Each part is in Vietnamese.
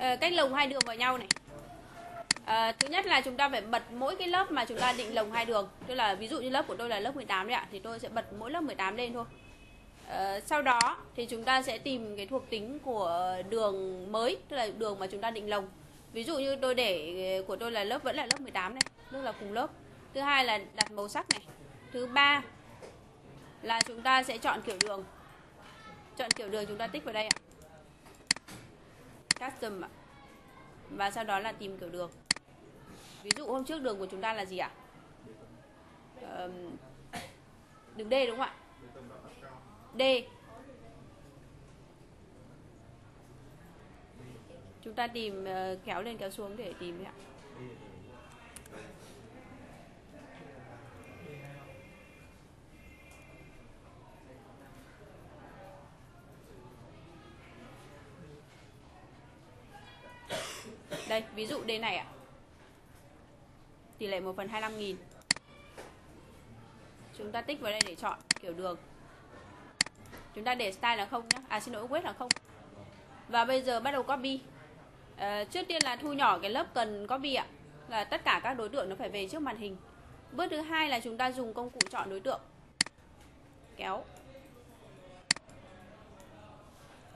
Ờ, cách lồng hai đường vào nhau này. À, thứ nhất là chúng ta phải bật mỗi cái lớp mà chúng ta định lồng hai đường. Tức là ví dụ như lớp của tôi là lớp 18 đấy ạ thì tôi sẽ bật mỗi lớp 18 lên thôi. À, sau đó thì chúng ta sẽ tìm cái thuộc tính của đường mới tức là đường mà chúng ta định lồng. Ví dụ như tôi để của tôi là lớp vẫn là lớp 18 này tức là cùng lớp. Thứ hai là đặt màu sắc này. Thứ ba là chúng ta sẽ chọn kiểu đường. Chọn kiểu đường chúng ta tích vào đây ạ custom ạ. Và sau đó là tìm kiểu đường. Ví dụ hôm trước đường của chúng ta là gì ạ? Um, đường D đúng không ạ? D. Chúng ta tìm uh, kéo lên kéo xuống để tìm ạ. Đây, ví dụ đây này ạ. Tỷ lệ 1 phần 25 nghìn Chúng ta tích vào đây để chọn kiểu đường. Chúng ta để style là không nhé. À xin lỗi, weight là không. Và bây giờ bắt đầu copy. À, trước tiên là thu nhỏ cái lớp cần copy ạ. Là tất cả các đối tượng nó phải về trước màn hình. Bước thứ hai là chúng ta dùng công cụ chọn đối tượng. Kéo.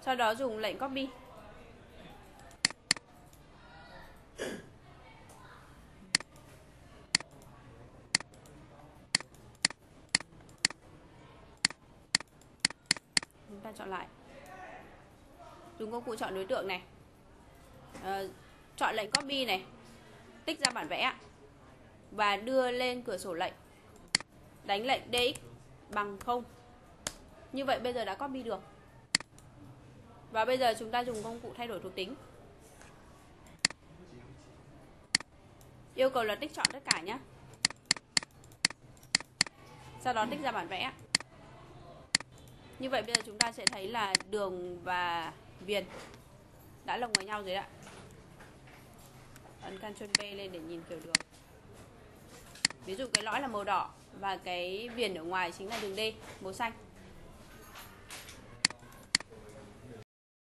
Sau đó dùng lệnh copy. chúng ta chọn lại. Dùng công cụ chọn đối tượng này. À, chọn lệnh copy này. Tích ra bản vẽ và đưa lên cửa sổ lệnh. Đánh lệnh dx bằng 0 như vậy bây giờ đã copy được. Và bây giờ chúng ta dùng công cụ thay đổi thuộc tính. Yêu cầu là tích chọn tất cả nhé sau đó tích ra bản vẽ như vậy bây giờ chúng ta sẽ thấy là đường và viền đã lồng vào nhau rồi ạ. Ấn Ctrl B lên để nhìn kiểu đường. Ví dụ cái lõi là màu đỏ và cái viền ở ngoài chính là đường D, màu xanh.